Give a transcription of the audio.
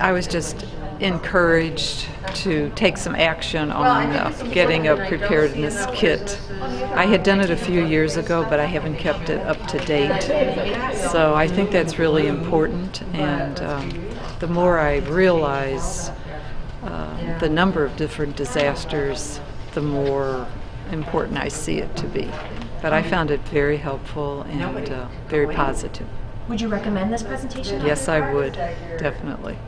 I was just encouraged to take some action on uh, getting a preparedness kit. I had done it a few years ago, but I haven't kept it up to date. So I think that's really important, and um, the more I realize uh, the number of different disasters, the more important I see it to be. But I found it very helpful and uh, very positive. Would you recommend this presentation? Yes, I would, definitely.